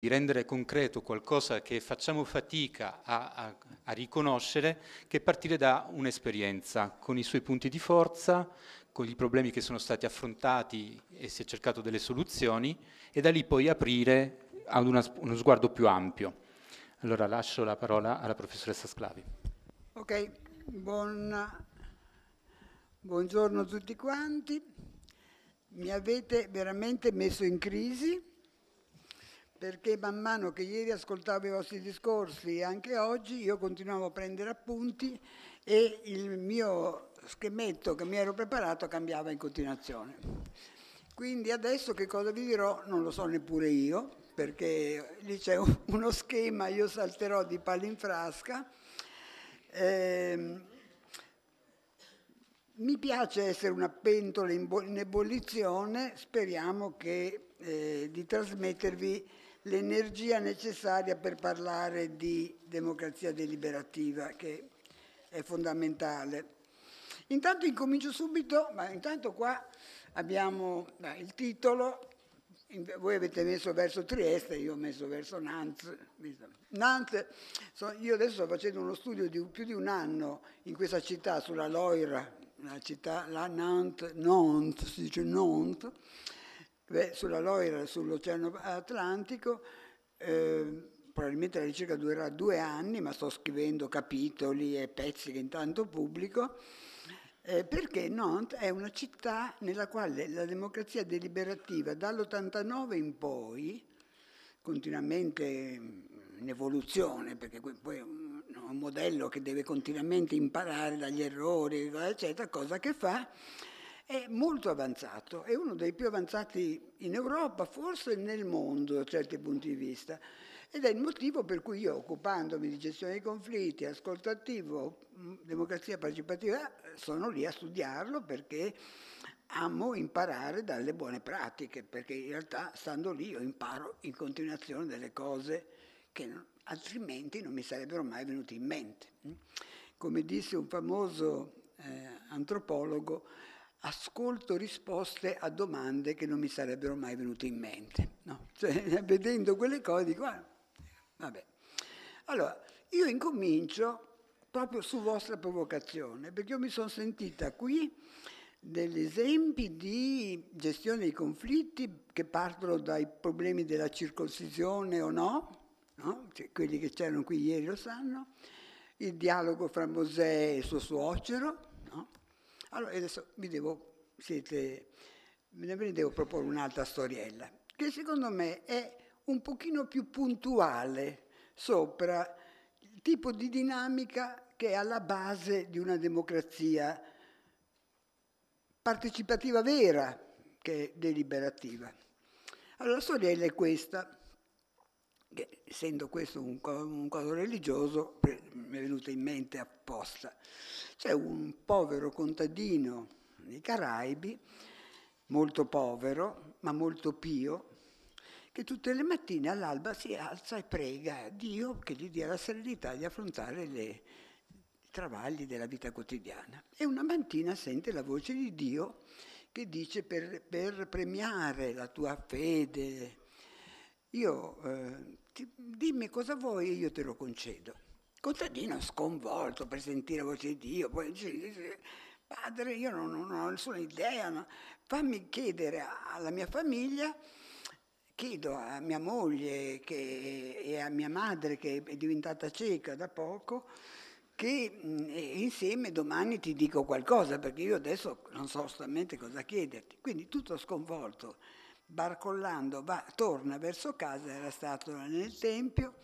di rendere concreto qualcosa che facciamo fatica a, a, a, riconoscere che partire da un'esperienza con i suoi punti di forza, con i problemi che sono stati affrontati e si è cercato delle soluzioni e da lì poi aprire ad una, uno sguardo più ampio. Allora lascio la parola alla professoressa Sclavi. Ok, Buon, buongiorno a tutti quanti. Mi avete veramente messo in crisi perché man mano che ieri ascoltavo i vostri discorsi e anche oggi io continuavo a prendere appunti e il mio schemetto che mi ero preparato cambiava in continuazione. Quindi adesso che cosa vi dirò non lo so neppure io, perché lì c'è uno schema, io salterò di palla in frasca. Eh, mi piace essere una pentola in, ebollizione, speriamo che, eh, di trasmettervi l'energia necessaria per parlare di democrazia deliberativa, che è fondamentale. Intanto incomincio subito, ma intanto qua abbiamo il titolo, voi avete messo verso Trieste, io ho messo verso Nantes. Nantes, io adesso sto facendo uno studio di più di un anno in questa città sulla Loira, la città, la Nantes, Nantes si dice Nantes, sulla Loira, sull'Oceano Atlantico, eh, probabilmente la ricerca durerà due anni, ma sto scrivendo capitoli e pezzi che intanto pubblico, eh, perché Nantes è una città nella quale la democrazia deliberativa dall'89 in poi, continuamente in evoluzione, perché poi è un, un modello che deve continuamente imparare dagli errori, eccetera, cosa che fa, è molto avanzato, è uno dei più avanzati in Europa, forse nel mondo da certi punti di vista. Ed è il motivo per cui io, occupandomi di gestione dei conflitti, ascoltativo, mm, democrazia partecipativa, sono lì a studiarlo perché amo imparare dalle buone pratiche, perché in realtà stando lì io imparo in continuazione delle cose che non, altrimenti non mi sarebbero mai venute in mente. Mm. Come disse un famoso eh, antropologo, ascolto risposte a domande che non mi sarebbero mai venute in mente. No? Cioè, vedendo quelle cose dico, ah, vabbè. Allora, io incomincio proprio su vostra provocazione, perché io mi sono sentita qui degli esempi di gestione dei conflitti che partono dai problemi della circoncisione o no, no? Cioè, quelli che c'erano qui ieri lo sanno, il dialogo fra Mosè e suo suocero, allora adesso vi devo, siete, ne devo proporre un'altra storiella, che secondo me è un pochino più puntuale sopra il tipo di dinamica che è alla base di una democrazia partecipativa vera che è deliberativa. Allora la storiella è questa, essendo questo un, un coso religioso mi è venuta in mente apposta. C'è un povero contadino nei Caraibi, molto povero, ma molto pio, che tutte le mattine all'alba si alza e prega a Dio che gli dia la serenità di affrontare i travagli della vita quotidiana. E una mattina sente la voce di Dio che dice per, per premiare la tua fede, io, eh, dimmi cosa vuoi e io te lo concedo contadino sconvolto per sentire la voce di Dio, poi dice, padre io non, non ho nessuna idea, no? fammi chiedere alla mia famiglia, chiedo a mia moglie che, e a mia madre che è diventata cieca da poco, che insieme domani ti dico qualcosa, perché io adesso non so assolutamente cosa chiederti. Quindi tutto sconvolto, barcollando, va, torna verso casa, era stato nel Tempio,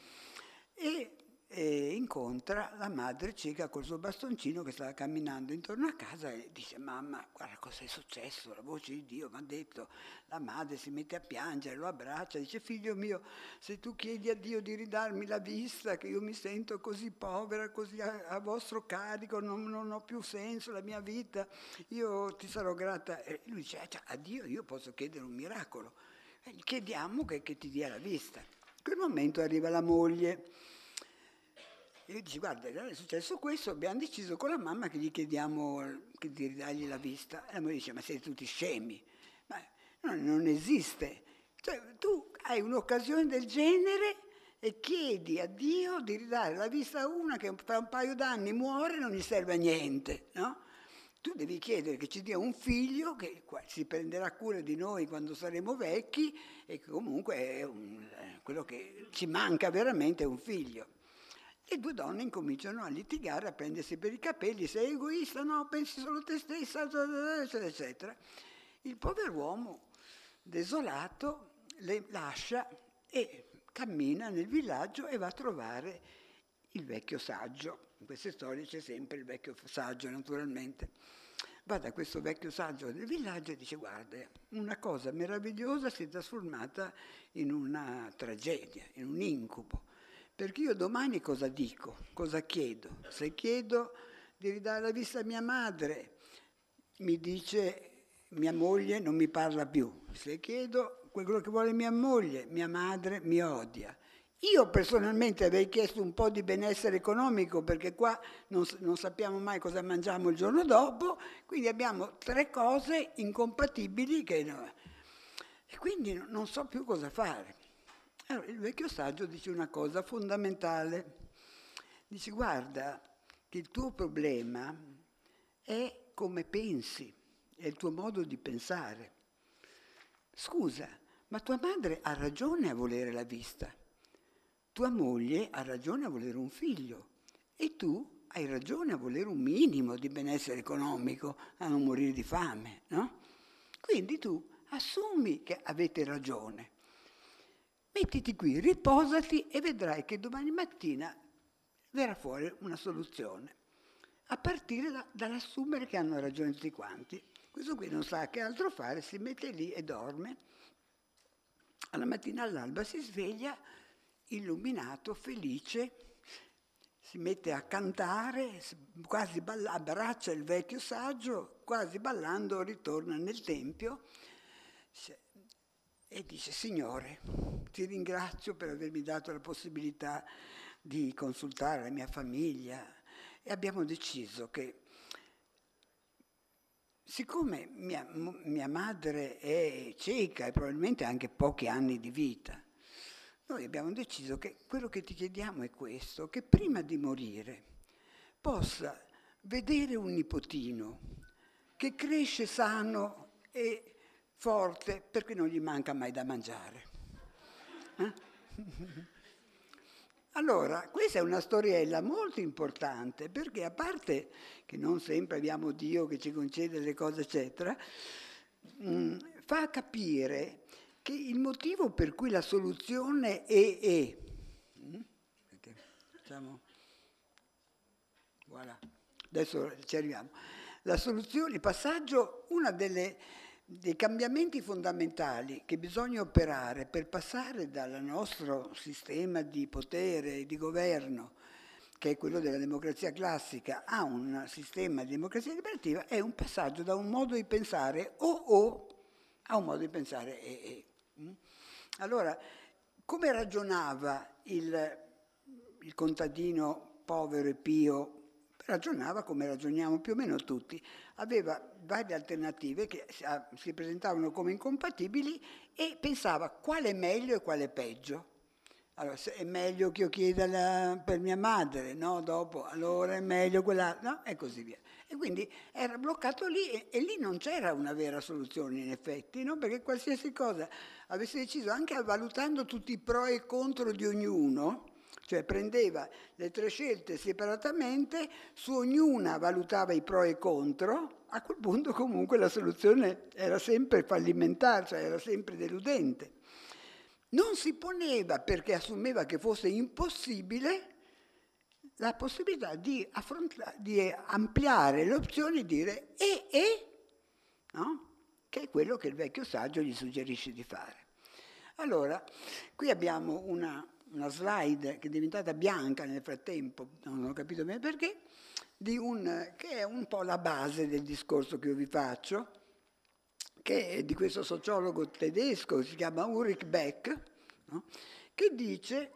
e e incontra la madre cieca col suo bastoncino che stava camminando intorno a casa e dice mamma guarda cosa è successo, la voce di Dio mi ha detto, la madre si mette a piangere, lo abbraccia, dice figlio mio se tu chiedi a Dio di ridarmi la vista che io mi sento così povera, così a, a vostro carico, non, non, ho più senso la mia vita, io ti sarò grata. E lui dice ah, a Dio io posso chiedere un miracolo, e chiediamo che, che ti dia la vista. In quel momento arriva la moglie io dici, guarda, è successo questo, abbiamo deciso con la mamma che gli chiediamo che di dargli la vista. E la moglie dice, ma siete tutti scemi. Ma no, non esiste. Cioè, tu hai un'occasione del genere e chiedi a Dio di ridare la vista a una che fra un paio d'anni muore e non gli serve a niente, no? Tu devi chiedere che ci dia un figlio che si prenderà cura di noi quando saremo vecchi e che comunque un, eh, quello che ci manca veramente è un figlio. Le due donne incominciano a litigare, a prendersi per i capelli, sei egoista, no, pensi solo a te stessa, eccetera, eccetera. Il pover'uomo, desolato, le lascia e cammina nel villaggio e va a trovare il vecchio saggio. In queste storie c'è sempre il vecchio saggio, naturalmente. Va da questo vecchio saggio del villaggio e dice guarda, una cosa meravigliosa si è trasformata in una tragedia, in un incubo. Perché io domani cosa dico? Cosa chiedo? Se chiedo di ridare la vista a mia madre, mi dice mia moglie non mi parla più. Se chiedo quello che vuole mia moglie, mia madre mi odia. Io personalmente avrei chiesto un po' di benessere economico perché qua non, non, sappiamo mai cosa mangiamo il giorno dopo, quindi abbiamo tre cose incompatibili che, e quindi non so più cosa fare. Allora, il vecchio saggio dice una cosa fondamentale. Dice guarda che il tuo problema è come pensi, è il tuo modo di pensare. Scusa, ma tua madre ha ragione a volere la vista, tua moglie ha ragione a volere un figlio e tu hai ragione a volere un minimo di benessere economico, a non morire di fame, no? Quindi tu assumi che avete ragione mettiti qui, riposati e vedrai che domani mattina verrà fuori una soluzione, a partire da, dall'assumere che hanno ragione tutti quanti. Questo qui non sa che altro fare, si mette lì e dorme. Alla mattina all'alba si sveglia illuminato, felice, si mette a cantare, quasi balla, abbraccia il vecchio saggio, quasi ballando ritorna nel tempio e dice Signore, ti ringrazio per avermi dato la possibilità di consultare la mia famiglia. E abbiamo deciso che siccome mia, mia madre è cieca e probabilmente ha anche pochi anni di vita, noi abbiamo deciso che quello che ti chiediamo è questo, che prima di morire possa vedere un nipotino che cresce sano e forte perché non gli manca mai da mangiare. Eh? Allora, questa è una storiella molto importante perché a parte che non sempre abbiamo Dio che ci concede le cose, eccetera, mh, mm, fa capire che il motivo per cui la soluzione è è. Mm? Facciamo, voilà, adesso ci arriviamo. La soluzione, il passaggio, una delle dei cambiamenti fondamentali che bisogna operare per passare dal nostro sistema di potere e di governo, che è quello della democrazia classica, a un sistema di democrazia liberativa, è un passaggio da un modo di pensare o o a un modo di pensare e e. Mm? Allora, come ragionava il, il contadino povero e pio ragionava come ragioniamo più o meno tutti, aveva varie alternative che si presentavano come incompatibili e pensava quale è meglio e quale è peggio. Allora, se è meglio che io chieda la, per mia madre, no? Dopo, allora è meglio quella, no? E così via. E quindi era bloccato lì e, e lì non c'era una vera soluzione in effetti, no? Perché qualsiasi cosa avesse deciso, anche valutando tutti i pro e contro di ognuno, cioè prendeva le tre scelte separatamente, su ognuna valutava i pro e i contro, a quel punto comunque la soluzione era sempre fallimentare, cioè era sempre deludente. Non si poneva, perché assumeva che fosse impossibile, la possibilità di, di ampliare le opzioni e dire e, e, no? che è quello che il vecchio saggio gli suggerisce di fare. Allora, qui abbiamo una, una slide che è diventata bianca nel frattempo, non ho capito bene perché, un, che è un po' la base del discorso che io vi faccio, che è di questo sociologo tedesco, si chiama Ulrich Beck, no? che dice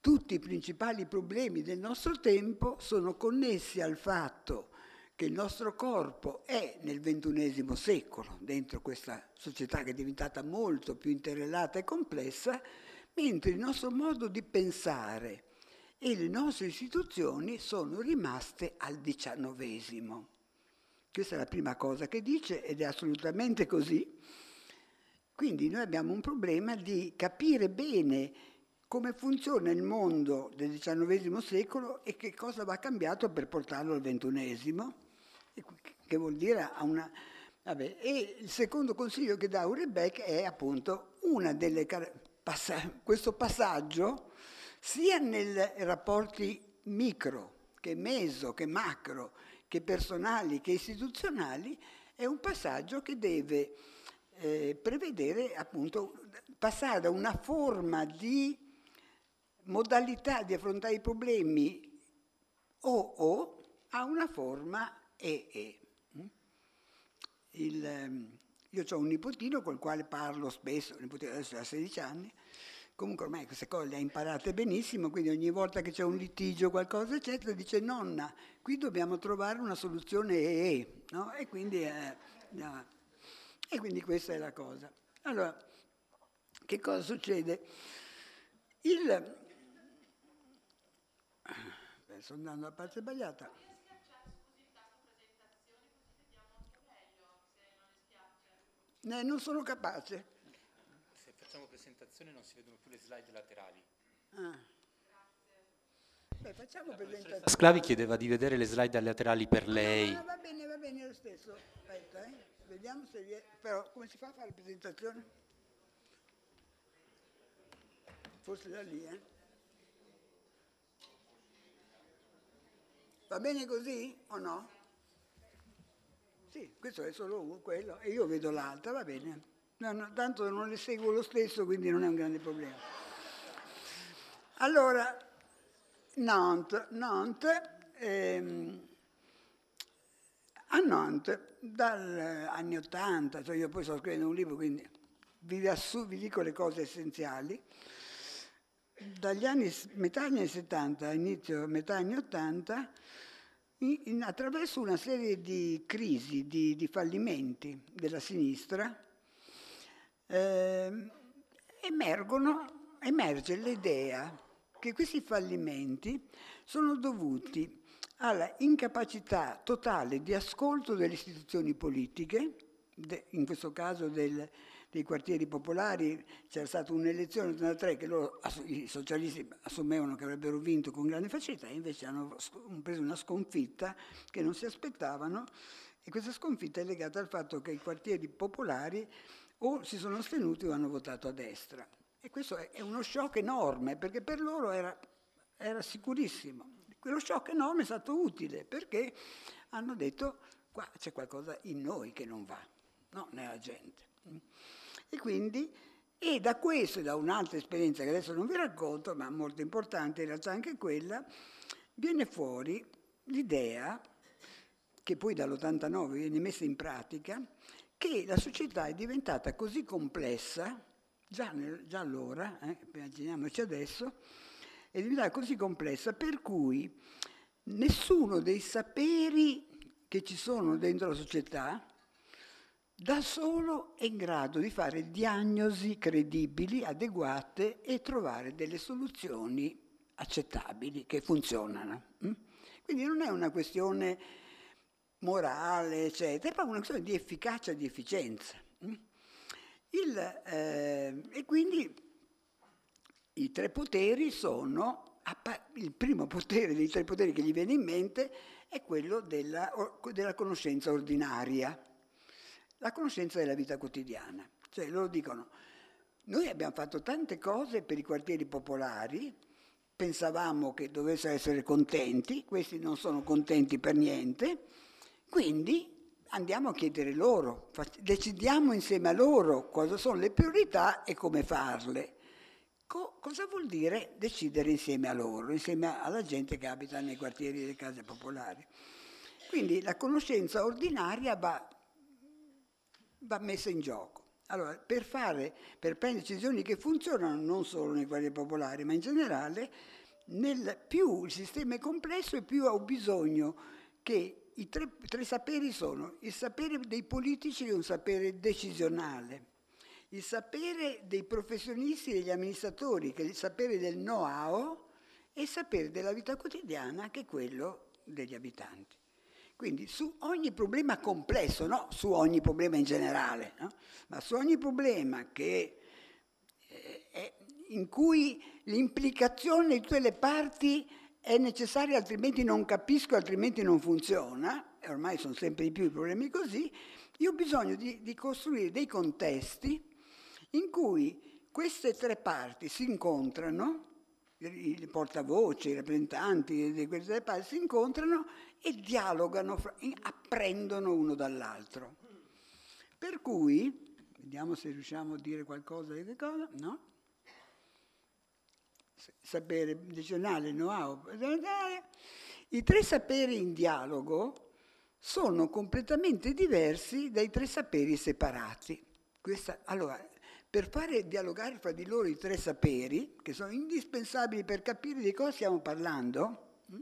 tutti i principali problemi del nostro tempo sono connessi al fatto che il nostro corpo è nel ventunesimo secolo, dentro questa società che è diventata molto più interrelata e complessa, mentre il nostro modo di pensare e le nostre istituzioni sono rimaste al diciannovesimo. Questa è la prima cosa che dice ed è assolutamente così. Quindi noi abbiamo un problema di capire bene come funziona il mondo del XIX secolo e che cosa va cambiato per portarlo al XXI, che vuol dire a una... Vabbè. E il secondo consiglio che dà Urebeck è appunto una delle questo passaggio sia nei rapporti micro, che meso, che macro, che personali, che istituzionali, è un passaggio che deve eh, prevedere appunto passare da una forma di modalità di affrontare i problemi o o a una forma e e. Il, ehm, io ho un nipotino col quale parlo spesso, il nipotino adesso ha 16 anni, comunque ormai queste cose le ha imparate benissimo, quindi ogni volta che c'è un litigio qualcosa, eccetera, dice nonna, qui dobbiamo trovare una soluzione e e, no? E quindi, eh, no. e quindi questa è la cosa. Allora, che cosa succede? Il, Beh, sto andando alla parte sbagliata. Eh, non sono capace. Se facciamo presentazione non si vedono più le slide laterali. Ah. Beh, facciamo presentazione. Sclavi chiedeva di vedere le slide laterali per lei. No, no, va bene, va bene lo stesso. Aspetta, eh. Vediamo se riesco. Però come si fa a fare la presentazione? Forse da lì, eh. Va bene così o no? Sì, questo è solo uno, quello, e io vedo l'altra, va bene. No, no, tanto non le seguo lo stesso, quindi non è un grande problema. Allora, Nantes, Nantes ehm, a Nantes dagli anni Ottanta, cioè io poi sto scrivendo un libro, quindi vi, riassu- vi dico le cose essenziali, dagli anni, metà anni 70, inizio metà anni 80, in, in, attraverso una serie di crisi, di, di fallimenti della sinistra, eh, emergono, emerge l'idea che questi fallimenti sono dovuti alla incapacità totale di ascolto delle istituzioni politiche, de, in questo caso del, dei quartieri popolari c'era stata un'elezione nel 1993 che loro, i socialisti assumevano che avrebbero vinto con grande facilità e invece hanno preso una sconfitta che non si aspettavano e questa sconfitta è legata al fatto che i quartieri popolari o si sono astenuti o hanno votato a destra. E questo è uno shock enorme perché per loro era, era sicurissimo. Quello shock enorme è stato utile perché hanno detto qua c'è qualcosa in noi che non va, no, nella gente. E quindi, e da questo e da un'altra esperienza che adesso non vi racconto, ma molto importante in realtà anche quella, viene fuori l'idea, che poi dall'89 viene messa in pratica, che la società è diventata così complessa, già, nel, già allora, eh, immaginiamoci adesso, è diventata così complessa per cui nessuno dei saperi che ci sono dentro la società da solo è in grado di fare diagnosi credibili, adeguate e trovare delle soluzioni accettabili che funzionano. Mm? Quindi non è una questione morale, eccetera, è proprio una questione di efficacia e di efficienza. Mm? Il, eh, e quindi i tre poteri sono, il primo potere dei tre poteri che gli viene in mente è quello della, della conoscenza ordinaria la conoscenza della vita quotidiana. Cioè loro dicono, noi abbiamo fatto tante cose per i quartieri popolari, pensavamo che dovessero essere contenti, questi non sono contenti per niente, quindi andiamo a chiedere loro, decidiamo insieme a loro cosa sono le priorità e come farle. Co- cosa vuol dire decidere insieme a loro, insieme alla gente che abita nei quartieri delle case popolari? Quindi la conoscenza ordinaria va va messa in gioco. Allora, per, fare, per prendere decisioni che funzionano non solo nei quartieri popolari, ma in generale, nel più il sistema è complesso e più ho bisogno che i tre, tre saperi sono il sapere dei politici è un sapere decisionale, il sapere dei professionisti e degli amministratori, che è il sapere del know-how, e il sapere della vita quotidiana, che è quello degli abitanti. Quindi su ogni problema complesso, no su ogni problema in generale, no? ma su ogni problema che, eh, in cui l'implicazione di tutte le parti è necessaria, altrimenti non capisco, altrimenti non funziona, e ormai sono sempre di più i problemi così, io ho bisogno di, di costruire dei contesti in cui queste tre parti si incontrano, i portavoce, i rappresentanti di queste parti si incontrano e dialogano, apprendono uno dall'altro. Per cui, vediamo se riusciamo a dire qualcosa di che cosa, no? Sapere dizionale, know-how. I tre saperi in dialogo sono completamente diversi dai tre saperi separati. Questa, allora, per fare dialogare fra di loro i tre saperi, che sono indispensabili per capire di cosa stiamo parlando, hm,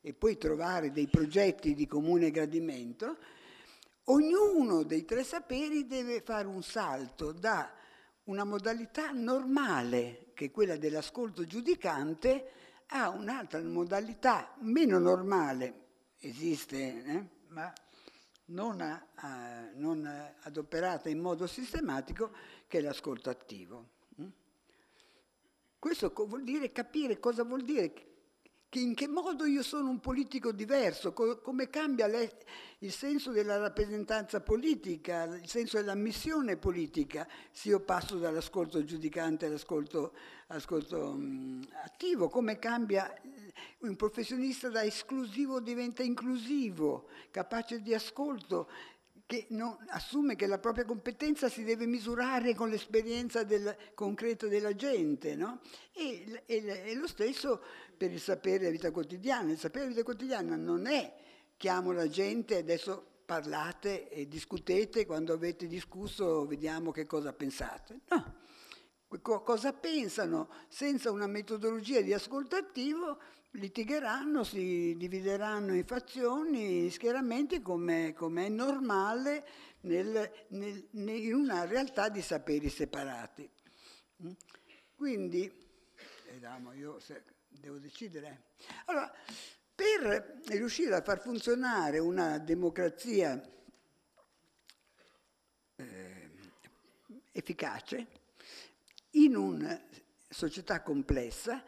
e poi trovare dei progetti di comune gradimento, ognuno dei tre saperi deve fare un salto da una modalità normale, che è quella dell'ascolto giudicante, a un'altra modalità meno normale, esiste, eh, ma non, a, non adoperata in modo sistematico, che è l'ascolto attivo. Mm? Questo vuol dire capire cosa vuol dire, che in che modo io sono un politico diverso, co- come cambia il senso della rappresentanza politica, il senso della missione politica, se io passo dall'ascolto giudicante all'ascolto ascolto, um, attivo, come cambia un professionista da esclusivo diventa inclusivo, capace di ascolto, che non, assume che la propria competenza si deve misurare con l'esperienza del, concreta della gente, no? e, e, e, lo stesso per il sapere della vita quotidiana. Il sapere della vita quotidiana non è chiamo la gente adesso parlate e discutete, quando avete discusso vediamo che cosa pensate. No, cosa pensano senza una metodologia di ascolto attivo litigheranno, si divideranno in fazioni, schieramenti, come, come è normale nel, nel, in una realtà di saperi separati. Mm? Quindi, vediamo, io devo decidere. Allora, per riuscire a far funzionare una democrazia eh, efficace in una società complessa,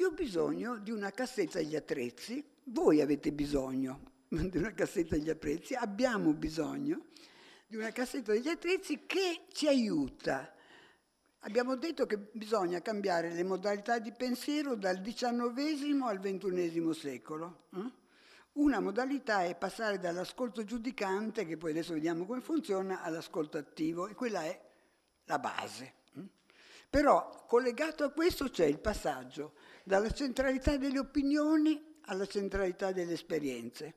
io ho bisogno di una cassetta degli attrezzi, voi avete bisogno di una cassetta degli attrezzi, abbiamo bisogno di una cassetta degli attrezzi che ci aiuta. Abbiamo detto che bisogna cambiare le modalità di pensiero dal XIX al XXI secolo. Eh? Una modalità è passare dall'ascolto giudicante, che poi adesso vediamo come funziona, all'ascolto attivo, e quella è la base. Eh? Però collegato a questo c'è il passaggio dalla centralità delle opinioni alla centralità delle esperienze.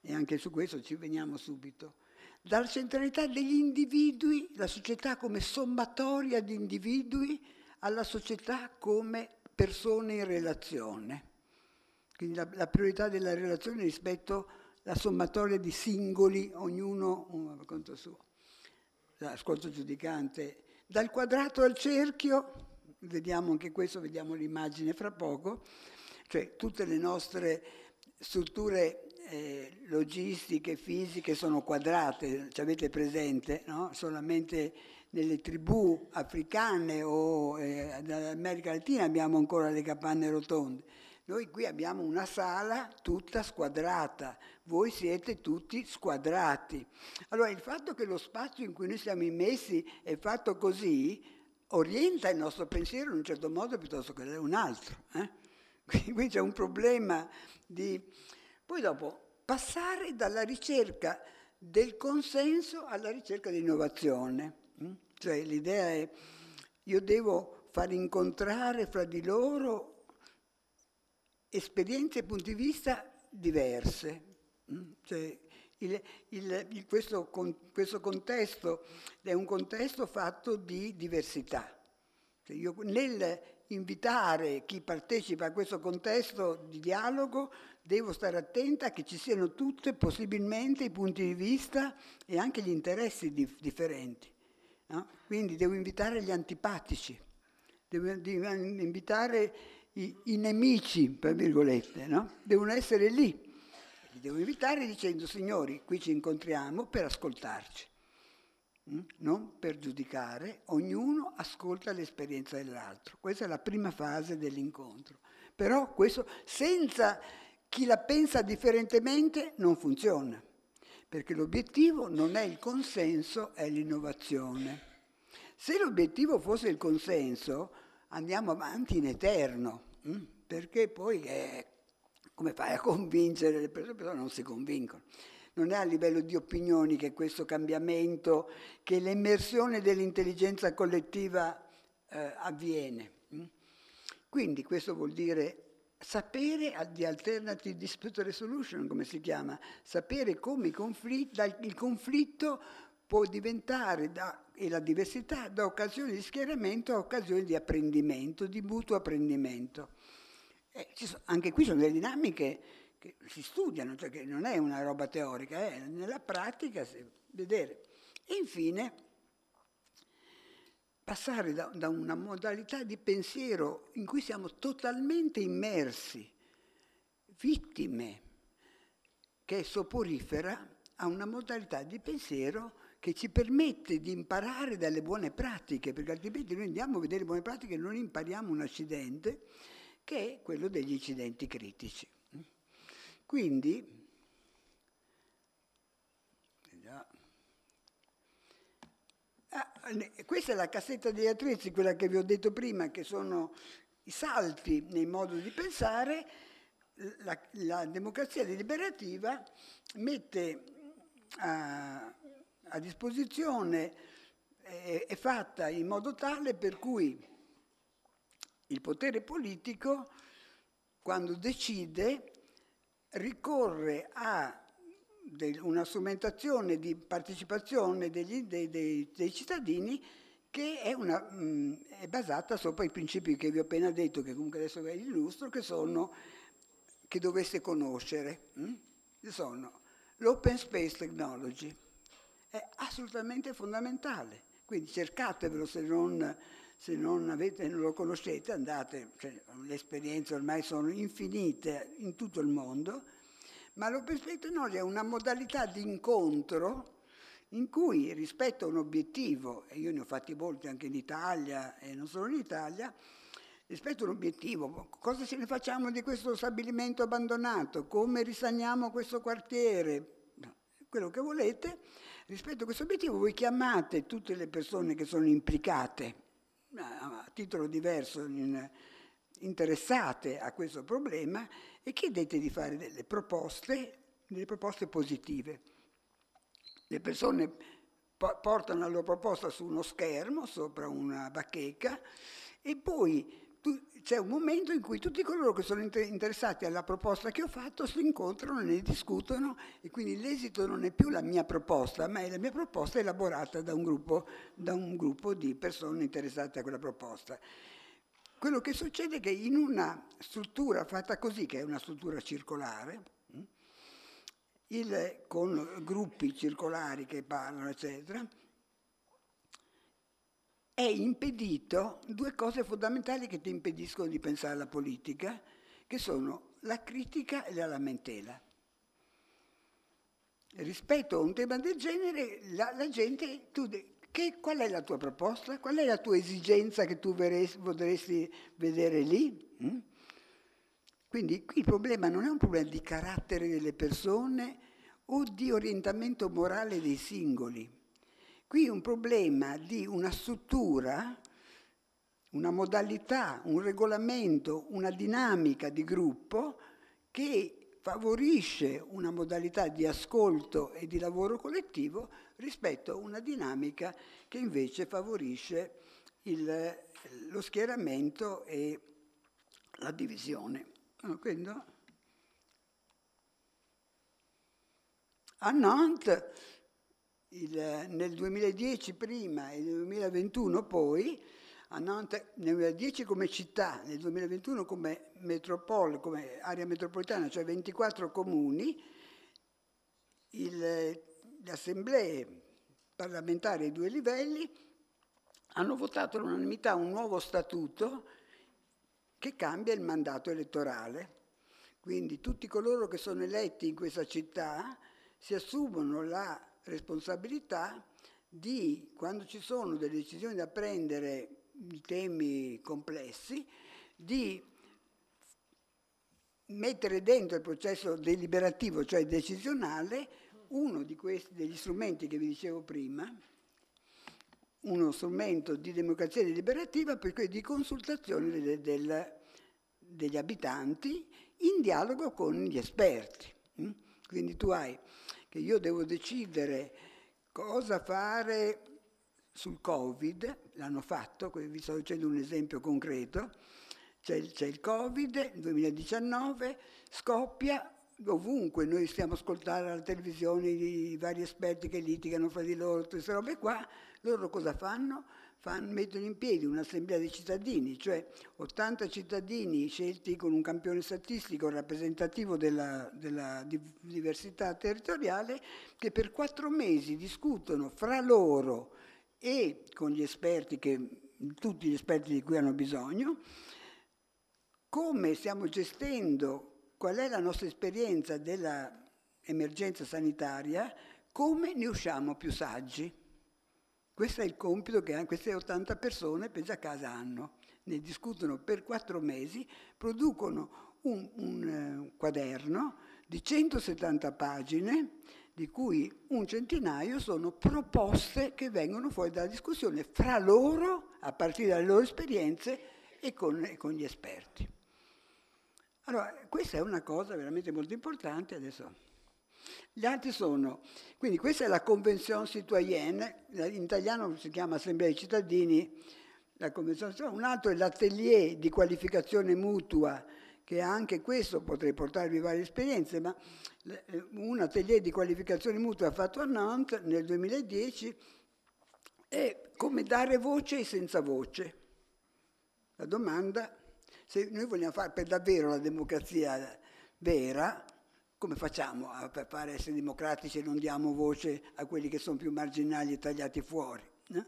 E anche su questo ci veniamo subito. Dalla centralità degli individui, la società come sommatoria di individui, alla società come persone in relazione. Quindi la, la priorità della relazione rispetto alla sommatoria di singoli, ognuno un per conto suo. L'ascolto giudicante. Dal quadrato al cerchio, vediamo anche questo, vediamo l'immagine fra poco, cioè tutte le nostre strutture eh, logistiche, fisiche sono quadrate, ci avete presente, no? solamente nelle tribù africane o eh, dall'America Latina abbiamo ancora le capanne rotonde. Noi qui abbiamo una sala tutta squadrata, voi siete tutti squadrati. Allora il fatto che lo spazio in cui noi siamo immessi è fatto così orienta il nostro pensiero in un certo modo piuttosto che un altro. Eh? Qui c'è un problema di... Poi dopo, passare dalla ricerca del consenso alla ricerca di innovazione. Hm? Cioè l'idea è, io devo far incontrare fra di loro esperienze e punti di vista diverse. Hm? Cioè, il, il, il, questo, con, questo, contesto è un contesto fatto di diversità. Cioè io, nel invitare chi partecipa a questo contesto di dialogo, devo stare attenta che ci siano tutte possibilmente i punti di vista e anche gli interessi dif- differenti. No? Quindi devo invitare gli antipatici, devo invitare i, i nemici, per virgolette, no? devono essere lì. Li devo invitare dicendo, signori, qui ci incontriamo per ascoltarci, hm? non per giudicare, ognuno ascolta l'esperienza dell'altro. Questa è la prima fase dell'incontro. Però questo senza chi la pensa differentemente non funziona, perché l'obiettivo non è il consenso, è l'innovazione. Se l'obiettivo fosse il consenso, andiamo avanti in eterno, hm? perché poi è, come fai a convincere le persone? Non si convincono. Non è a livello di opinioni che questo cambiamento, che l'immersione dell'intelligenza collettiva eh, avviene. Hm? Quindi questo vuol dire sapere di alternative dispute resolution, come si chiama, sapere come conflitto, il conflitto può diventare, da, e la diversità, da occasioni di schieramento a occasioni di apprendimento, di mutuo apprendimento. Sono, anche qui sono delle dinamiche che si studiano, cioè che non è una roba teorica, è nella pratica vedere. E infine, passare da, da una modalità di pensiero in cui siamo totalmente immersi, vittime, che è soporifera, a una modalità di pensiero che ci permette di imparare dalle buone pratiche, perché altrimenti noi andiamo a vedere buone pratiche e non impariamo un accidente, che è quello degli incidenti critici. Quindi, ah, questa è la cassetta degli attrezzi, quella che vi ho detto prima, che sono i salti nei modi di pensare. La, la democrazia deliberativa mette a, a disposizione è, è fatta in modo tale per cui il potere politico, quando decide, ricorre a una strumentazione di partecipazione degli, dei, dei, dei, cittadini che è, una, mh, è, basata sopra i principi che vi ho appena detto, che comunque adesso vi illustro, che sono che doveste conoscere. Mh? Sono l'open space technology, è assolutamente fondamentale. Quindi cercatevelo se non, se non, avete, non lo conoscete, andate, cioè, le esperienze ormai sono infinite in tutto il mondo, ma l'open space technology è una modalità di incontro in cui rispetto a un obiettivo, e io ne ho fatti molti anche in Italia e non solo in Italia, rispetto a un obiettivo, cosa ce ne facciamo di questo stabilimento abbandonato, come risaniamo questo quartiere, quello che volete, Rispetto a questo obiettivo voi chiamate tutte le persone che sono implicate a titolo diverso, in, interessate a questo problema e chiedete di fare delle proposte, delle proposte positive. Le persone portano la loro proposta su uno schermo, sopra una bacheca, e poi c'è un momento in cui tutti coloro che sono interessati alla proposta che ho fatto si incontrano, ne discutono e quindi l'esito non è più la mia proposta, ma è la mia proposta elaborata da un gruppo, da un gruppo di persone interessate a quella proposta. Quello che succede è che in una struttura fatta così, che è una struttura circolare, hm, il, con gruppi circolari che parlano, eccetera, è impedito due cose fondamentali che ti impediscono di pensare alla politica, che sono la critica e la lamentela. Rispetto a un tema del genere, la, la gente, tu, che, qual è la tua proposta? Qual è la tua esigenza che tu vorresti vedere lì? Mm? Quindi qui il problema non è un problema di carattere delle persone o di orientamento morale dei singoli. Qui un problema di una struttura, una modalità, un regolamento, una dinamica di gruppo che favorisce una modalità di ascolto e di lavoro collettivo rispetto a una dinamica che invece favorisce il, lo schieramento e la divisione. A Nantes il, nel 2010 prima e nel 2021 poi nel 2010 come città, nel 2021 come metropole, come area metropolitana, cioè 24 comuni, il, le assemblee parlamentari ai due livelli hanno votato all'unanimità un nuovo statuto che cambia il mandato elettorale. Quindi tutti coloro che sono eletti in questa città si assumono la responsabilità di, quando ci sono delle decisioni da prendere temi complessi, di mettere dentro il processo deliberativo, cioè decisionale, uno di questi, degli strumenti che vi dicevo prima, uno strumento di democrazia deliberativa perché di consultazione del, del, degli abitanti in dialogo con gli esperti. Mm? Quindi tu hai che io devo decidere cosa fare sul Covid, l'hanno fatto, vi sto dicendo un esempio concreto, c'è, c'è il Covid, nel 2019, scoppia ovunque, noi stiamo ascoltando alla televisione i vari esperti che litigano fra di loro, queste robe qua, loro cosa fanno? Fanno, mettono in piedi un'assemblea di cittadini, cioè 80 cittadini scelti con un campione statistico rappresentativo della, della diversità territoriale, che per quattro mesi discutono fra loro e con gli esperti, che, tutti gli esperti di cui hanno bisogno, come stiamo gestendo, qual è la nostra esperienza dell'emergenza sanitaria, come ne usciamo più saggi. Questo è il compito che queste 80 persone, pensa a casa, hanno. Ne discutono per quattro mesi, producono un, un uh, quaderno di 170 pagine di cui un centinaio sono proposte che vengono fuori dalla discussione fra loro, a partire dalle loro esperienze, e con, e con gli esperti. Allora, questa è una cosa veramente molto importante. Adesso. Gli altri sono, quindi questa è la Convenzione citoyenne, in italiano si chiama Assemblea dei cittadini, un altro è l'atelier di qualificazione mutua che anche questo potrei portarvi varie esperienze, ma eh, un atelier di qualificazione mutua fatto a Nantes nel 2010 è come dare voce ai senza voce. La domanda, se noi vogliamo fare per davvero la democrazia vera, come facciamo a fare essere democratici e non diamo voce a quelli che sono più marginali e tagliati fuori? No?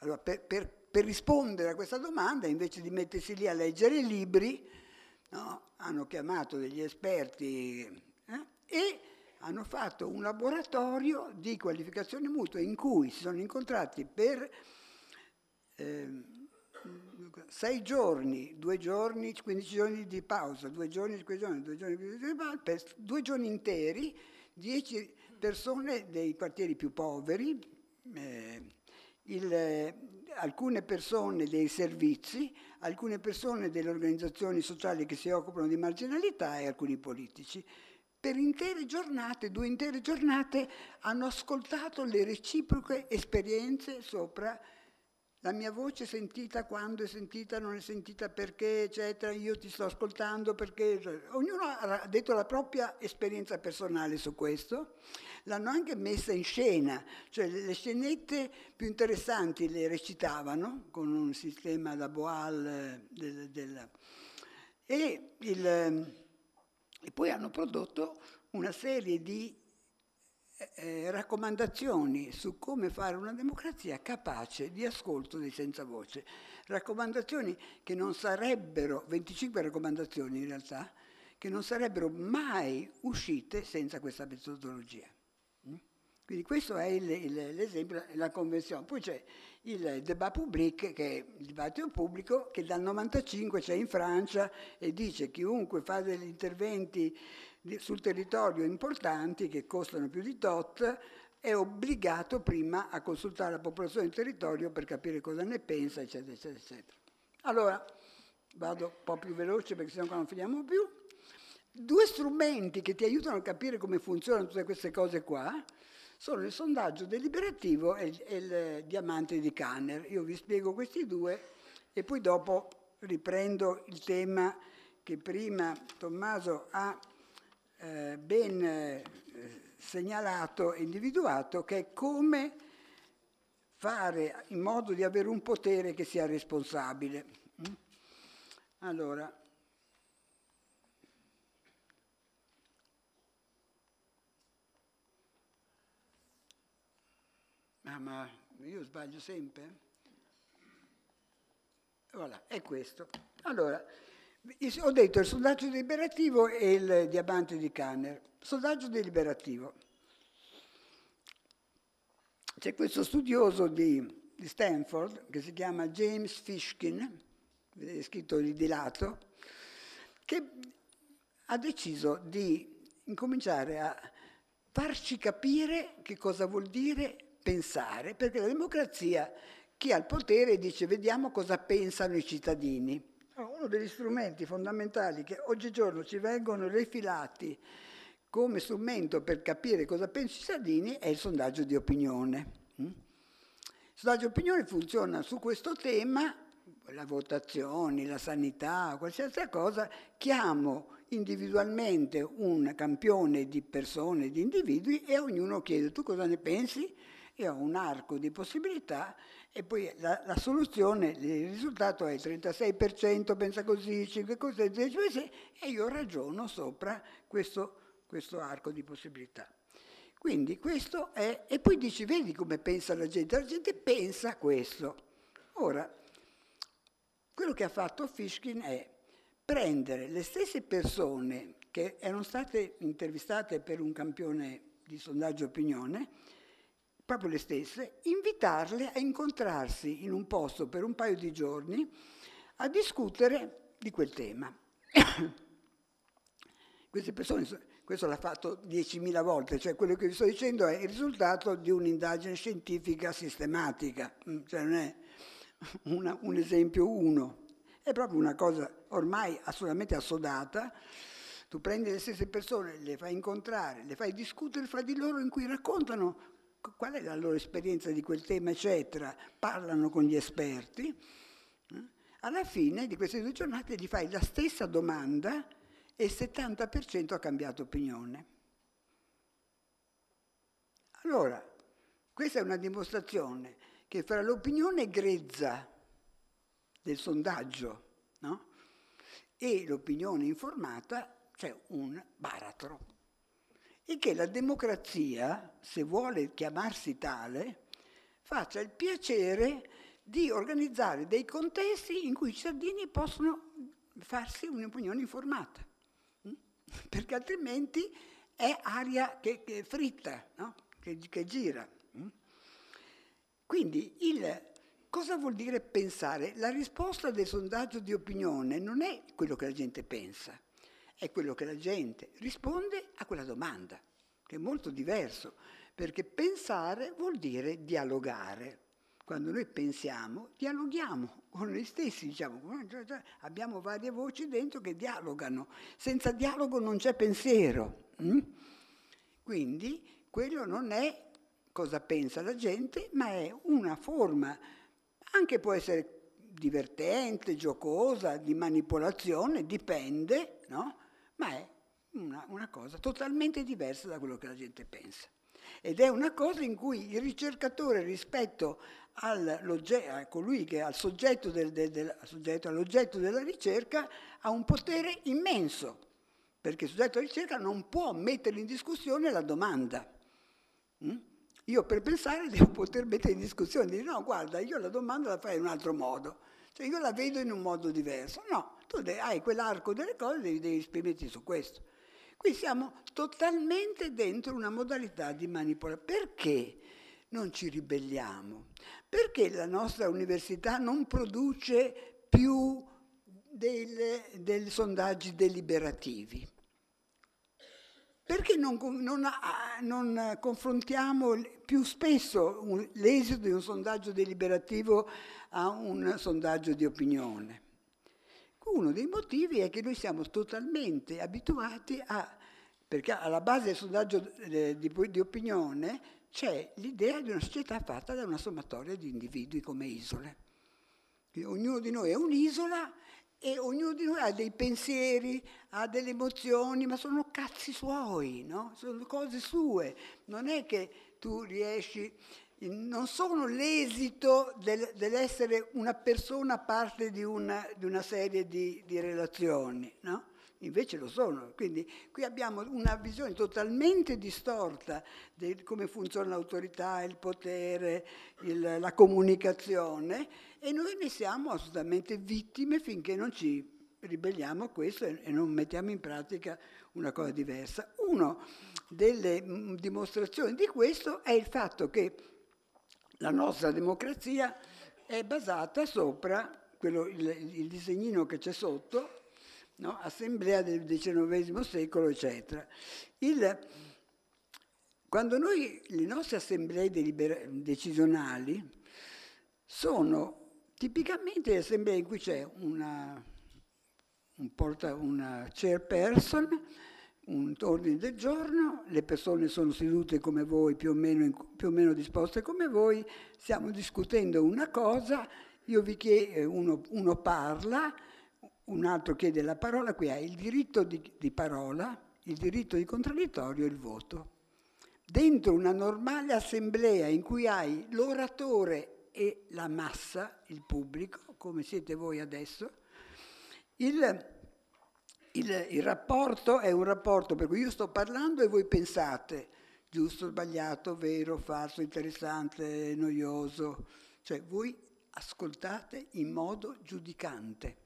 Allora, per, per, per rispondere a questa domanda, invece di mettersi lì a leggere libri, no? hanno chiamato degli esperti eh? e hanno fatto un laboratorio di qualificazione mutua in cui si sono incontrati per eh, sei giorni, due giorni, 15 giorni di pausa, due giorni, cinque giorni, due giorni, per due giorni interi, dieci persone dei quartieri più poveri, eh, il, alcune persone dei servizi, alcune persone delle organizzazioni sociali che si occupano di marginalità e alcuni politici. Per intere giornate, due intere giornate, hanno ascoltato le reciproche esperienze sopra la mia voce è sentita quando è sentita, non è sentita perché, eccetera, io ti sto ascoltando perché... Ognuno ha detto la propria esperienza personale su questo, l'hanno anche messa in scena, cioè le scenette più interessanti le recitavano con un sistema da Boal eh, del, del, e, il, e poi hanno prodotto una serie di eh, raccomandazioni su come fare una democrazia capace di ascolto dei senza voce. Raccomandazioni che non sarebbero, 25 raccomandazioni in realtà, che non sarebbero mai uscite senza questa metodologia. Mm? Quindi questo è il, il, l'esempio, la convenzione. Poi c'è il débat public, che è il dibattito pubblico, che dal 95 c'è in Francia e dice chiunque fa degli interventi sul territorio importanti che costano più di tot è obbligato prima a consultare la popolazione del territorio per capire cosa ne pensa, eccetera, eccetera, eccetera. Allora, vado un po' più veloce perché sennò non finiamo più. Due strumenti che ti aiutano a capire come funzionano tutte queste cose qua sono il sondaggio deliberativo e il, e il diamante di Kanner. Io vi spiego questi due e poi dopo riprendo il tema che prima Tommaso ha eh, ben eh, segnalato e individuato che è come fare in modo di avere un potere che sia responsabile. Mm? Allora, Ah, ma io sbaglio sempre? Voilà, è questo. Allora, ho detto il sondaggio deliberativo e il diamante di Kanner. Sondaggio deliberativo. C'è questo studioso di, di Stanford che si chiama James Fishkin, scritto lì di lato, che ha deciso di incominciare a farci capire che cosa vuol dire pensare, perché la democrazia, chi ha il potere dice vediamo cosa pensano i cittadini. Uno degli strumenti fondamentali che oggigiorno ci vengono refilati come strumento per capire cosa pensano i cittadini è il sondaggio di opinione. Mm? Il sondaggio di opinione funziona su questo tema, la votazione, la sanità, qualsiasi cosa, chiamo individualmente un campione di persone, di individui e ognuno chiedo tu cosa ne pensi? io ho un arco di possibilità e poi la, la soluzione, il risultato è il 36% pensa così, 5 così, 10 così, e io ragiono sopra questo, questo arco di possibilità. Quindi questo è, e poi dici, vedi come pensa la gente, la gente pensa questo. Ora, quello che ha fatto Fishkin è prendere le stesse persone che erano state intervistate per un campione di sondaggio opinione, proprio le stesse, invitarle a incontrarsi in un posto per un paio di giorni a discutere di quel tema. Queste persone, questo l'ha fatto 10.000 volte, cioè quello che vi sto dicendo è il risultato di un'indagine scientifica sistematica, mm, cioè non è una, un esempio uno, è proprio una cosa ormai assolutamente assodata. Tu prendi le stesse persone, le fai incontrare, le fai discutere fra di loro in cui raccontano qual è la loro esperienza di quel tema, eccetera, parlano con gli esperti, eh? alla fine di queste due giornate gli fai la stessa domanda e il 70% ha cambiato opinione. Allora, questa è una dimostrazione che fra l'opinione grezza del sondaggio no? e l'opinione informata c'è un baratro e che la democrazia, se vuole chiamarsi tale, faccia il piacere di organizzare dei contesti in cui i cittadini possono farsi un'opinione informata, mm? perché altrimenti è aria che, che fritta, no? che, che, gira. Mm? Quindi il, cosa vuol dire pensare? La risposta del sondaggio di opinione non è quello che la gente pensa, è quello che la gente risponde a quella domanda, che è molto diverso, perché pensare vuol dire dialogare. Quando noi pensiamo, dialoghiamo con noi stessi, diciamo, abbiamo varie voci dentro che dialogano. Senza dialogo non c'è pensiero. Hm? Quindi quello non è cosa pensa la gente, ma è una forma, anche può essere divertente, giocosa, di manipolazione, dipende, no? Ma è una, una cosa totalmente diversa da quello che la gente pensa. Ed è una cosa in cui il ricercatore rispetto a colui che è al soggetto, del, del, del, soggetto, all'oggetto della ricerca ha un potere immenso, perché il soggetto della ricerca non può mettere in discussione la domanda. Mm? Io per pensare devo poter mettere in discussione, dire no, guarda, io la domanda la fai in un altro modo, cioè io la vedo in un modo diverso. No, tu hai quell'arco delle cose, devi, devi esprimerti su questo. Qui siamo totalmente dentro una modalità di manipolazione. Perché non ci ribelliamo? Perché la nostra università non produce più dei sondaggi deliberativi? Perché non, non, non, confrontiamo più spesso l'esito di un sondaggio deliberativo a un sondaggio di opinione? Uno dei motivi è che noi siamo totalmente abituati a, perché alla base del sondaggio eh, di, di opinione c'è l'idea di una società fatta da una sommatoria di individui come isole. Ognuno di noi è un'isola e ognuno di noi ha dei pensieri, ha delle emozioni, ma sono cazzi suoi, no? sono cose sue. Non è che tu riesci non sono l'esito del, dell'essere una persona parte di una, di una serie di, di relazioni, no? invece lo sono. Quindi qui abbiamo una visione totalmente distorta di come funziona l'autorità, il potere, il, la comunicazione e noi ne siamo assolutamente vittime finché non ci ribelliamo a questo e, non mettiamo in pratica una cosa diversa. Una delle mm, dimostrazioni di questo è il fatto che la nostra democrazia è basata sopra quello, il, il disegnino che c'è sotto, no? assemblea del XIX secolo, eccetera. Il, quando noi, le nostre assemblee delibera- decisionali sono tipicamente le assemblee in cui c'è una, un porta, una chairperson, un ordine del giorno, le persone sono sedute come voi, più o, meno, più o meno disposte come voi, stiamo discutendo una cosa, io vi chiedo, uno, uno parla, un altro chiede la parola, qui hai il diritto di, di parola, il diritto di contraddittorio e il voto. Dentro una normale assemblea in cui hai l'oratore e la massa, il pubblico, come siete voi adesso, il, il, il rapporto è un rapporto per cui io sto parlando e voi pensate, giusto, sbagliato, vero, falso, interessante, noioso, cioè voi ascoltate in modo giudicante.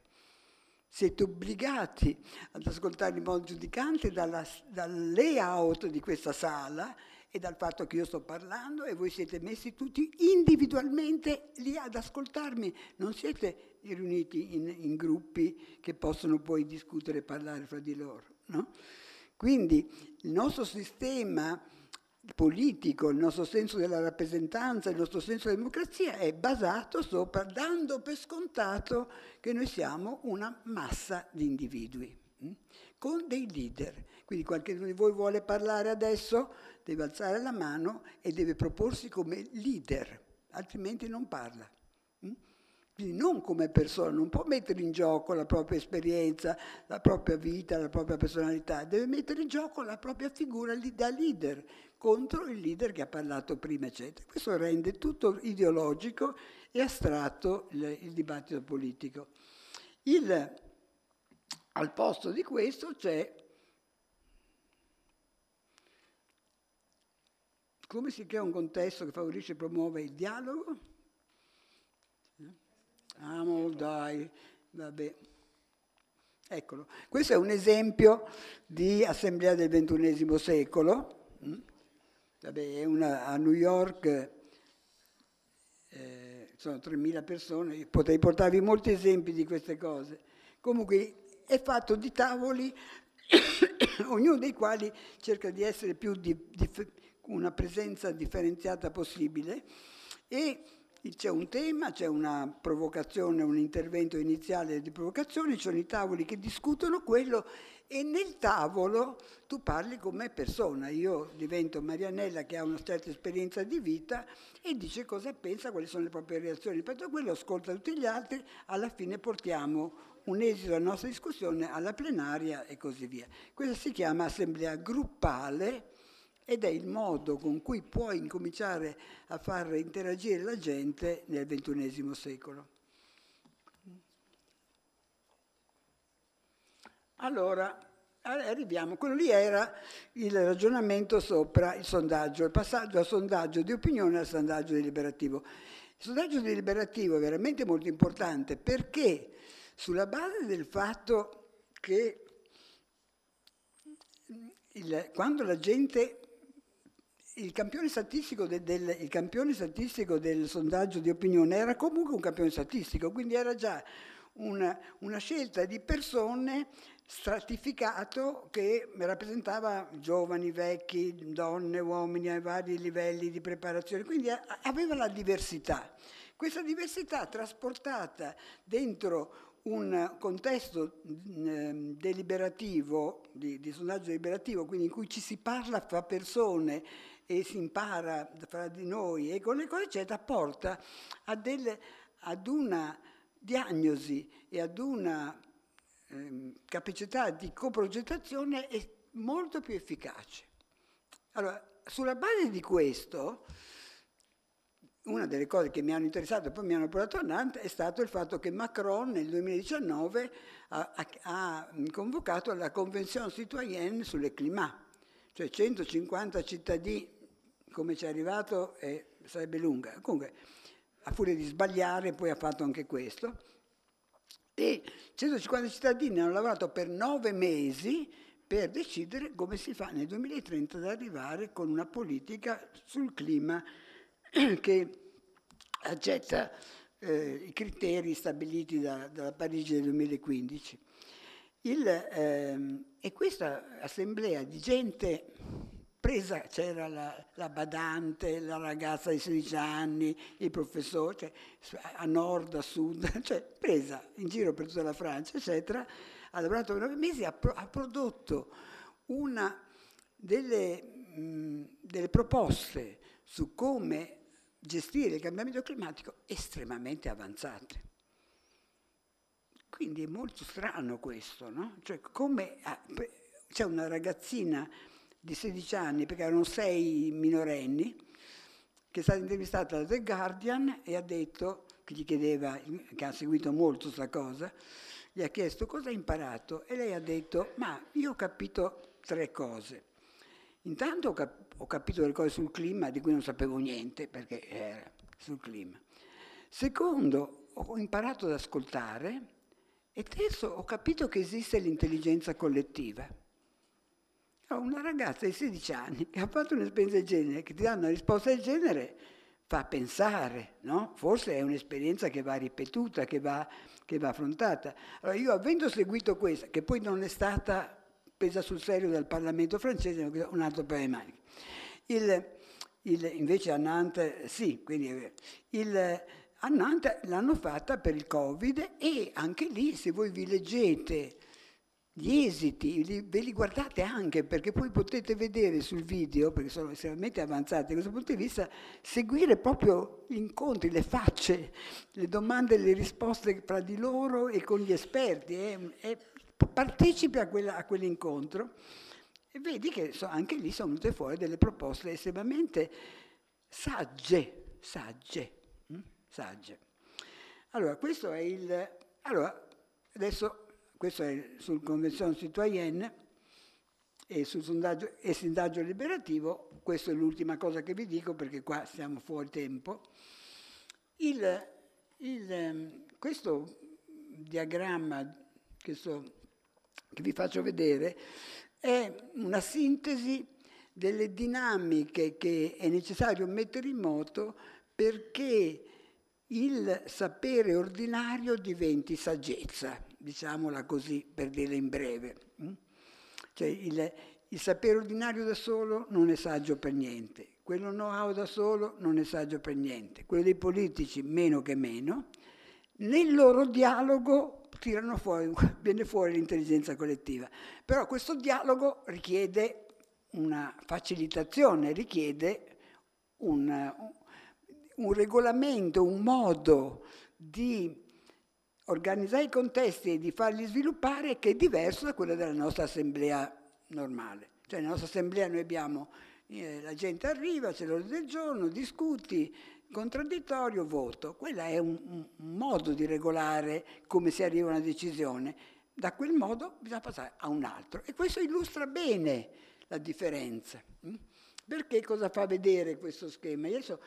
Siete obbligati ad ascoltare in modo giudicante dalla, dal layout di questa sala e dal fatto che io sto parlando e voi siete messi tutti individualmente lì ad ascoltarmi, non siete riuniti in, in gruppi che possono poi discutere e parlare fra di loro. No? Quindi il nostro sistema politico, il nostro senso della rappresentanza, il nostro senso della democrazia è basato sopra dando per scontato che noi siamo una massa di individui hm? Con dei leader. Quindi qualcuno di voi vuole parlare adesso, deve alzare la mano e deve proporsi come leader, altrimenti non parla. Quindi non come persona, non può mettere in gioco la propria esperienza, la propria vita, la propria personalità, deve mettere in gioco la propria figura da leader contro il leader che ha parlato prima, eccetera. Questo rende tutto ideologico e astratto il, il dibattito politico. Il, al posto di questo c'è come si crea un contesto che favorisce e promuove il dialogo Amo, dai, vabbè. Eccolo, questo è un esempio di assemblea del XXI secolo. Mm? Vabbè, una, a New York eh, sono 3.000 persone, potrei portarvi molti esempi di queste cose. Comunque è fatto di tavoli, ognuno dei quali cerca di essere più di, di una presenza differenziata possibile e c'è un tema, c'è una provocazione, un intervento iniziale di provocazione, ci sono i tavoli che discutono quello e nel tavolo tu parli come persona. Io divento Marianella che ha una certa esperienza di vita e dice cosa pensa, quali sono le proprie reazioni rispetto quello, ascolta tutti gli altri, alla fine portiamo un esito della nostra discussione alla plenaria e così via. Questa si chiama assemblea gruppale ed è il modo con cui puoi incominciare a far interagire la gente nel XXI secolo. Allora, arriviamo, quello lì era il ragionamento sopra il sondaggio, il passaggio dal sondaggio di opinione al sondaggio deliberativo. Il sondaggio deliberativo è veramente molto importante perché sulla base del fatto che il, quando la gente il campione, del, del, il campione statistico del sondaggio di opinione era comunque un campione statistico, quindi era già una, una scelta di persone stratificato che rappresentava giovani, vecchi, donne, uomini ai vari livelli di preparazione, quindi aveva la diversità. Questa diversità trasportata dentro un contesto eh, deliberativo, di, di sondaggio deliberativo, quindi in cui ci si parla fra persone e si impara fra di noi e con le cose eccetera, porta delle, ad una diagnosi e ad una eh, capacità di coprogettazione molto più efficace. Allora, sulla base di questo, una delle cose che mi hanno interessato e poi mi hanno portato avanti è stato il fatto che Macron nel 2019 ha, ha, ha convocato la Convenzione citoyenne sulle climat, cioè 150 cittadini, come ci è arrivato eh, sarebbe lunga, comunque a furia di sbagliare poi ha fatto anche questo, e 150 cittadini hanno lavorato per nove mesi per decidere come si fa nel 2030 ad arrivare con una politica sul clima che accetta eh, i criteri stabiliti da, dalla Parigi del 2015. Il, ehm, e questa assemblea di gente presa, c'era la, la, badante, la ragazza di 16 anni, il professore, cioè, a nord, a sud, cioè presa in giro per tutta la Francia, eccetera, ha lavorato per nove mesi, ha, pro, ha prodotto una delle, mh, delle proposte su come gestire il cambiamento climatico estremamente avanzate. Quindi è molto strano questo, no? Cioè come ah, c'è una ragazzina di 16 anni, perché erano sei minorenni, che è stata intervistata da The Guardian e ha detto, che gli chiedeva, che ha seguito molto questa cosa, gli ha chiesto cosa ha imparato e lei ha detto, ma io ho capito tre cose. Intanto ho, cap- ho capito delle cose sul clima di cui non sapevo niente, perché era sul clima. Secondo, ho imparato ad ascoltare. E terzo, ho capito che esiste l'intelligenza collettiva. Una ragazza di 16 anni che ha fatto un'esperienza del genere, che ti dà una risposta del genere, fa pensare, no? Forse è un'esperienza che va ripetuta, che va, che va affrontata. Allora io avendo seguito questa, che poi non è stata presa sul serio dal Parlamento francese, un altro maniche. Il, il, invece a sì, quindi il, a l'hanno fatta per il Covid e anche lì se voi vi leggete gli esiti, li, ve li guardate anche perché poi potete vedere sul video, perché sono estremamente avanzati da questo punto di vista, seguire proprio gli incontri, le facce, le domande e le risposte tra di loro e con gli esperti. È, è partecipi a, quella, a quell'incontro e vedi che anche lì sono venute fuori delle proposte estremamente sagge, sagge, hm? sagge. Allora, questo è il... Allora, adesso questo è sul Convenzione citoyenne e sul sondaggio e sondaggio liberativo, questa è l'ultima cosa che vi dico perché qua siamo fuori tempo. Il, il, ehm, questo diagramma, questo che vi faccio vedere, è una sintesi delle dinamiche che è necessario mettere in moto perché il sapere ordinario diventi saggezza, diciamola così per dirla in breve. Mm? Cioè il, il sapere ordinario da solo non è saggio per niente, quello know-how da solo non è saggio per niente, quello dei politici meno che meno. Nel loro dialogo fuori, viene fuori l'intelligenza collettiva. Però questo dialogo richiede una facilitazione, richiede un, un regolamento, un modo di organizzare i contesti e di farli sviluppare che è diverso da quello della nostra assemblea normale. Cioè nella nostra assemblea noi abbiamo, eh, la gente arriva, c'è l'ordine del giorno, discuti, contraddittorio, voto. Quello è un, un, modo di regolare come si arriva a una decisione. Da quel modo bisogna passare a un altro. E questo illustra bene la differenza. Mm? Perché cosa fa vedere questo schema? Io, adesso,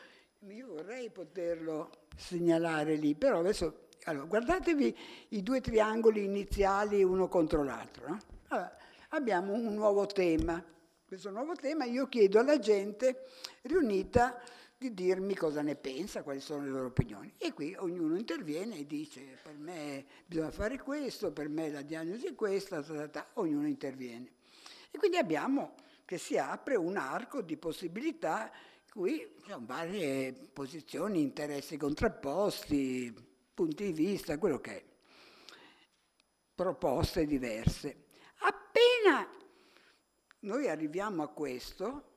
io vorrei poterlo segnalare lì, però adesso allora, guardatevi i due triangoli iniziali uno contro l'altro. No? Allora, abbiamo un nuovo tema. Questo nuovo tema io chiedo alla gente riunita di dirmi cosa ne pensa, quali sono le loro opinioni. E qui ognuno interviene e dice per me bisogna fare questo, per me la diagnosi è questa, ta, ta, ta. ognuno interviene. E quindi abbiamo che si apre un arco di possibilità qui sono varie posizioni, interessi contrapposti, punti di vista, quello che è, proposte diverse. Appena noi arriviamo a questo,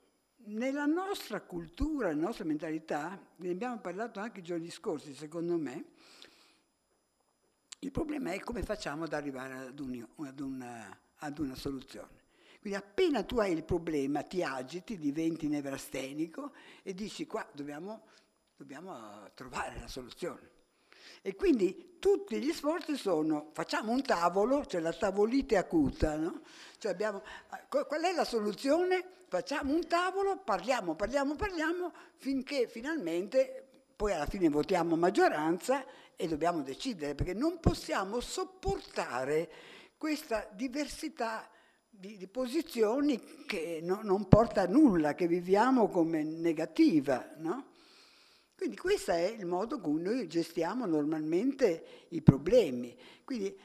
nella nostra cultura, nella nostra mentalità, ne abbiamo parlato anche i giorni scorsi, secondo me, il problema è come facciamo ad arrivare ad, un, ad, una, ad una soluzione. Quindi appena tu hai il problema, ti agiti, diventi nevrastenico e dici qua dobbiamo dobbiamo trovare la soluzione. E quindi tutti gli sforzi sono, facciamo un tavolo, c'è la tavolite acuta, no? cioè abbiamo, qual è la soluzione? Facciamo un tavolo, parliamo, parliamo, parliamo, finché finalmente, poi alla fine votiamo maggioranza e dobbiamo decidere, perché non possiamo sopportare questa diversità di, di posizioni che no, non porta a nulla, che viviamo come negativa. No? Quindi questo è il modo con cui noi gestiamo normalmente i problemi. Quindi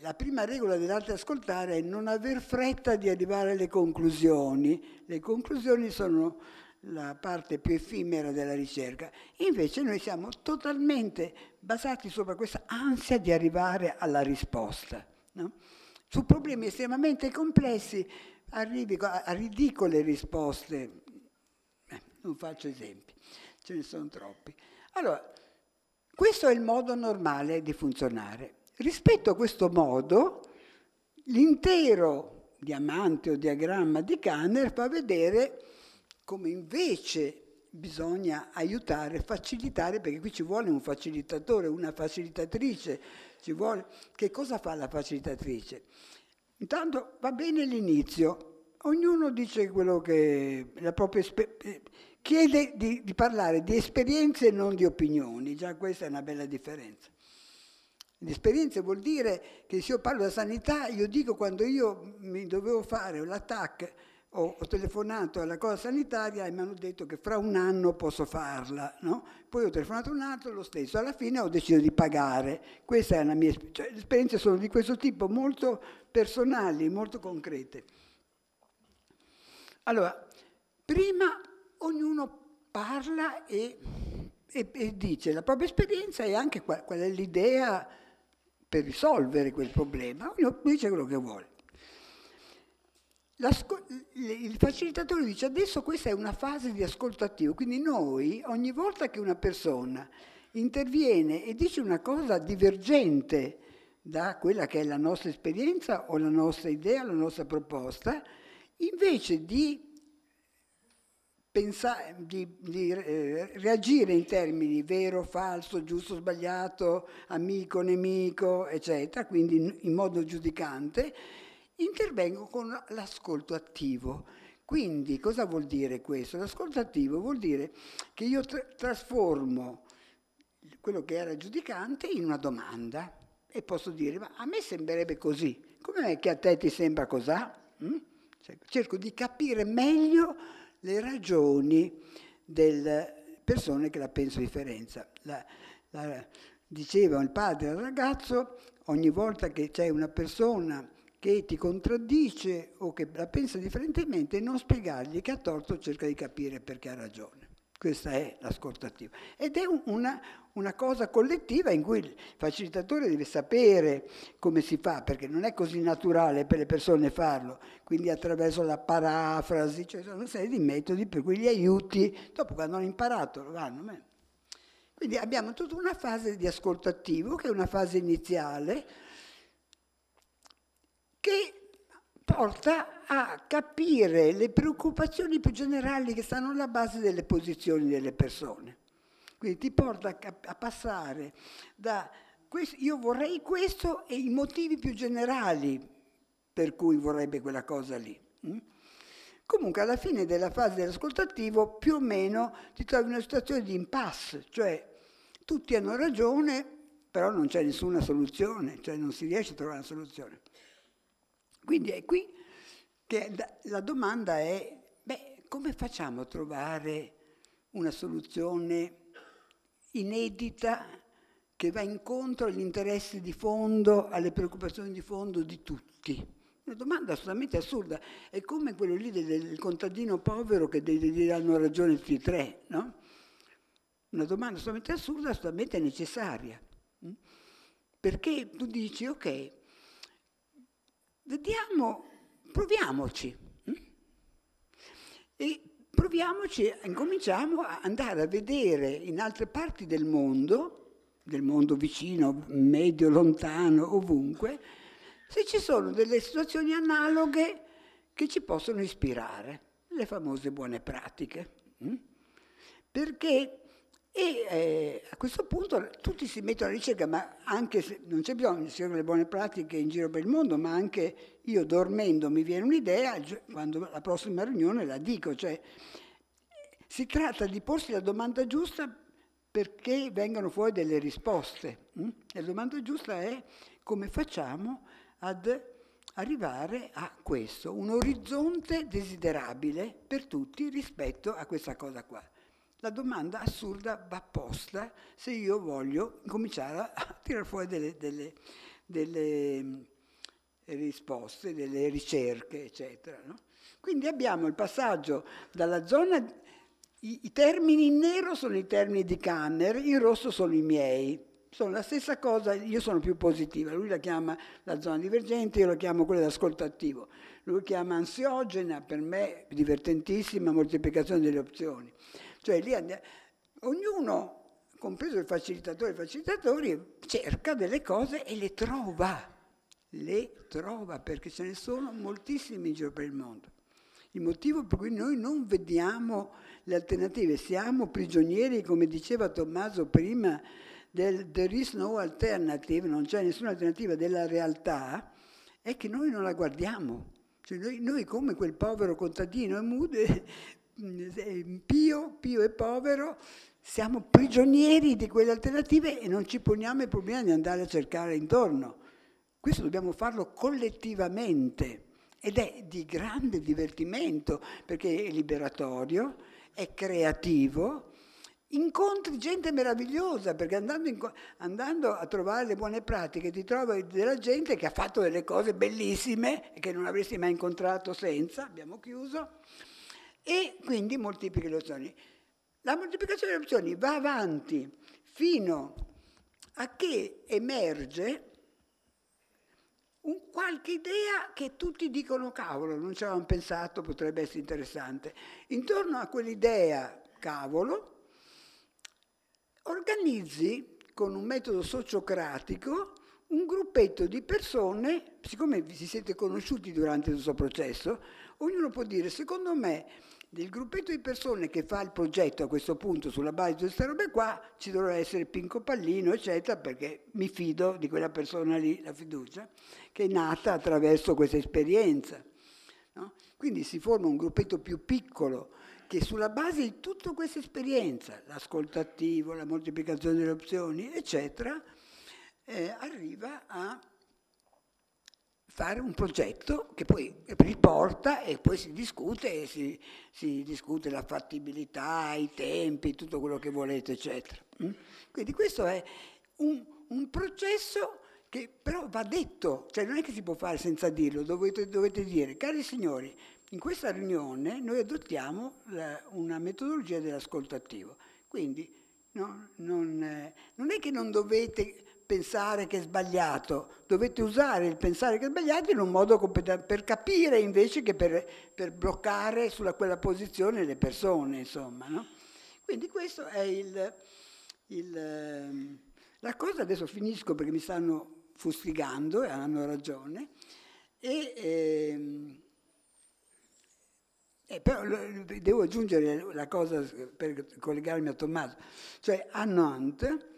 la prima regola dell'arte ascoltare è non aver fretta di arrivare alle conclusioni. Le conclusioni sono la parte più effimera della ricerca. Invece noi siamo totalmente basati sopra questa ansia di arrivare alla risposta. No? Su problemi estremamente complessi arrivi a ridicole risposte. Eh, non faccio esempi, ce ne sono troppi. Allora, questo è il modo normale di funzionare. Rispetto a questo modo, l'intero diamante o diagramma di Kanner fa vedere come invece bisogna aiutare, facilitare, perché qui ci vuole un facilitatore, una facilitatrice, ci vuole... Che cosa fa la facilitatrice? Intanto va bene l'inizio, ognuno dice quello che... La propria chiede di, di parlare di esperienze e non di opinioni, già questa è una bella differenza. L'esperienza vuol dire che se io parlo della sanità, io dico quando io mi dovevo fare l'attacco ho, telefonato alla cosa sanitaria e mi hanno detto che fra un anno posso farla, no? Poi ho telefonato un altro, lo stesso, alla fine ho deciso di pagare. Questa è la mia esperienza. Cioè, le esperienze sono di questo tipo, molto personali, molto concrete. Allora, prima ognuno parla e, e, e dice la propria esperienza e anche qual, qual è l'idea per risolvere quel problema. Ognuno dice quello che vuole il facilitatore dice adesso questa è una fase di ascoltativo, quindi noi ogni volta che una persona interviene e dice una cosa divergente da quella che è la nostra esperienza o la nostra idea, la nostra proposta, invece di, pensare, di, di eh, reagire in termini vero, falso, giusto, sbagliato, amico, nemico, eccetera, quindi in, in modo giudicante, intervengo con l'ascolto attivo. Quindi cosa vuol dire questo? L'ascolto attivo vuol dire che io tra- trasformo quello che era giudicante in una domanda e posso dire, ma a me sembrerebbe così, come che a te ti sembra così? Mm? Cerco di capire meglio le ragioni delle persone che la pensano differenza. La, la, diceva il padre al ragazzo, ogni volta che c'è una persona che ti contraddice o che la pensa differentemente, non spiegargli che ha torto, cerca di capire perché ha ragione. Questa è l'ascoltativo. Ed è una, una, cosa collettiva in cui il facilitatore deve sapere come si fa, perché non è così naturale per le persone farlo, quindi attraverso la parafrasi, cioè sono una serie di metodi per cui gli aiuti, dopo quando hanno imparato lo vanno. Quindi abbiamo tutta una fase di ascoltativo, che è una fase iniziale, che porta a capire le preoccupazioni più generali che stanno alla base delle posizioni delle persone. Quindi ti porta a, passare da questo, io vorrei questo e i motivi più generali per cui vorrebbe quella cosa lì. Mm? Comunque alla fine della fase dell'ascoltativo più o meno ti trovi in una situazione di impasse, cioè tutti hanno ragione, però non c'è nessuna soluzione, cioè non si riesce a trovare una soluzione. Quindi è qui che la domanda è, beh, come facciamo a trovare una soluzione inedita che va incontro agli interessi di fondo, alle preoccupazioni di fondo di tutti? Una domanda assolutamente assurda. È come quello lì del, del contadino povero che gli danno ragione tutti e tre, no? Una domanda assolutamente assurda, assolutamente necessaria. Mm? Perché tu dici, ok, vediamo, proviamoci. Hm? E proviamoci, incominciamo a andare a vedere in altre parti del mondo, del mondo vicino, medio, lontano, ovunque, se ci sono delle situazioni analoghe che ci possono ispirare, le famose buone pratiche. Hm? Perché E eh, a questo punto tutti si mettono alla ricerca, ma anche se non c'è bisogno di seguire le buone pratiche in giro per il mondo, ma anche io dormendo mi viene un'idea, quando la prossima riunione la dico, cioè si tratta di porsi la domanda giusta perché vengano fuori delle risposte. E la domanda giusta è come facciamo ad arrivare a questo, un orizzonte desiderabile per tutti rispetto a questa cosa qua la domanda assurda va posta se io voglio cominciare a tirare fuori delle, delle, delle mm, risposte, delle ricerche, eccetera. No? Quindi abbiamo il passaggio dalla zona, i, i, termini in nero sono i termini di Kanner, in rosso sono i miei. Sono la stessa cosa, io sono più positiva, lui la chiama la zona divergente, io la chiamo quella dell'ascoltativo. Lui chiama ansiogena, per me divertentissima moltiplicazione delle opzioni. Cioè lì andiamo, ognuno, compreso il facilitatore e i facilitatori, cerca delle cose e le trova, le trova perché ce ne sono moltissimi in giro per il mondo. Il motivo per cui noi non vediamo le alternative, siamo prigionieri, come diceva Tommaso prima, del there is no alternative, non c'è nessuna alternativa della realtà, è che noi non la guardiamo. Cioè noi, noi, come quel povero contadino pio, pio e povero, siamo prigionieri di quelle alternative e non ci poniamo il problema di andare a cercare intorno. Questo dobbiamo farlo collettivamente ed è di grande divertimento perché è liberatorio, è creativo, incontri gente meravigliosa perché andando, in, andando, a trovare le buone pratiche ti trovi della gente che ha fatto delle cose bellissime che non avresti mai incontrato senza, abbiamo chiuso, e quindi moltiplichi le opzioni. La moltiplicazione delle opzioni va avanti fino a che emerge un qualche idea che tutti dicono cavolo, non ci avevamo pensato, potrebbe essere interessante. Intorno a quell'idea cavolo organizzi con un metodo sociocratico un gruppetto di persone, siccome vi si siete conosciuti durante questo processo, ognuno può dire secondo me del gruppetto di persone che fa il progetto a questo punto sulla base di queste robe qua ci dovrà essere Pinco Pallino, eccetera, perché mi fido di quella persona lì, la fiducia, che è nata attraverso questa esperienza. No? Quindi si forma un gruppetto più piccolo che sulla base di tutta questa esperienza, l'ascoltativo, la moltiplicazione delle opzioni, eccetera, eh, arriva a fare un progetto che poi riporta e poi si discute, e si, si discute la fattibilità, i tempi, tutto quello che volete, eccetera. Mm? Quindi questo è un, un processo che però va detto, cioè non è che si può fare senza dirlo, dovete, dovete dire, cari signori, in questa riunione noi adottiamo la, una metodologia dell'ascoltativo, quindi no, non, eh, non, è che non dovete pensare che è sbagliato, dovete usare il pensare che è sbagliato in un modo per capire invece che per, per bloccare sulla quella posizione le persone, insomma. No? Quindi questo è il, il, ehm, la cosa, adesso finisco perché mi stanno fustigando e hanno ragione, e, ehm, eh, però devo aggiungere la cosa per collegarmi a Tommaso, cioè a Nantes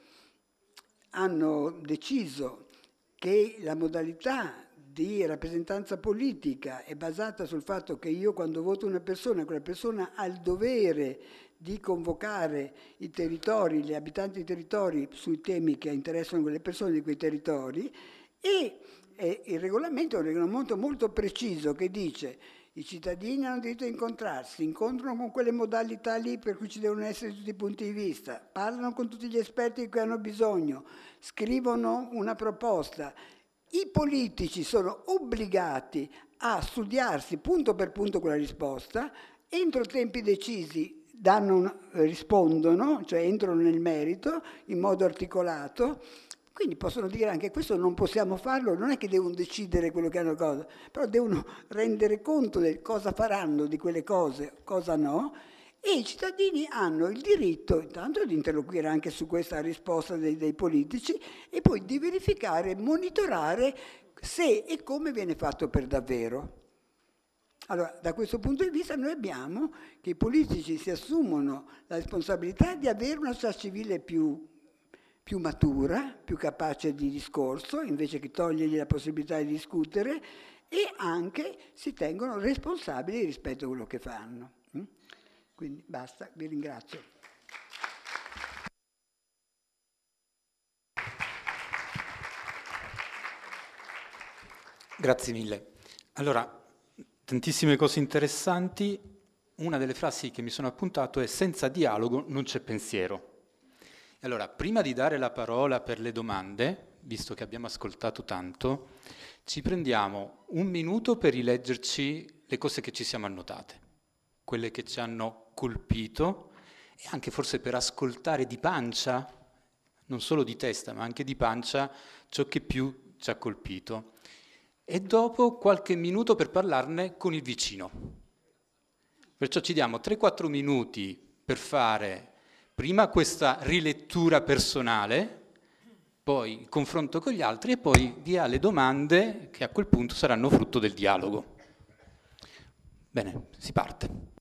hanno deciso che la modalità di rappresentanza politica è basata sul fatto che io quando voto una persona, quella persona ha il dovere di convocare i territori, gli abitanti dei territori sui temi che interessano quelle persone di quei territori e, e il regolamento è un regolamento molto preciso che dice i cittadini hanno diritto a incontrarsi, incontrano con quelle modalità lì per cui ci devono essere tutti i punti di vista, parlano con tutti gli esperti di cui hanno bisogno, scrivono una proposta. I politici sono obbligati a studiarsi punto per punto quella risposta, entro tempi decisi danno, rispondono, cioè entrano nel merito in modo articolato quindi possono dire anche questo non possiamo farlo, non è che devono decidere quello che hanno cosa, però devono rendere conto di cosa faranno di quelle cose, cosa no, e i cittadini hanno il diritto intanto di interloquire anche su questa risposta dei, dei politici e poi di verificare, monitorare se e come viene fatto per davvero. Allora, da questo punto di vista noi abbiamo che i politici si assumono la responsabilità di avere una società civile più, più matura, più capace di discorso, invece che togliergli la possibilità di discutere, e anche si tengono responsabili rispetto a quello che fanno. Mm? Quindi basta, vi ringrazio. Grazie mille. Allora, tantissime cose interessanti. Una delle frasi che mi sono appuntato è senza dialogo non c'è pensiero. Allora, prima di dare la parola per le domande, visto che abbiamo ascoltato tanto, ci prendiamo un minuto per rileggerci le cose che ci siamo annotate, quelle che ci hanno colpito e anche forse per ascoltare di pancia, non solo di testa, ma anche di pancia, ciò che più ci ha colpito e dopo qualche minuto per parlarne con il vicino. Perciò ci diamo 3-4 minuti per fare prima questa rilettura personale, poi il confronto con gli altri e poi via le domande che a quel punto saranno frutto del dialogo. Bene, si parte.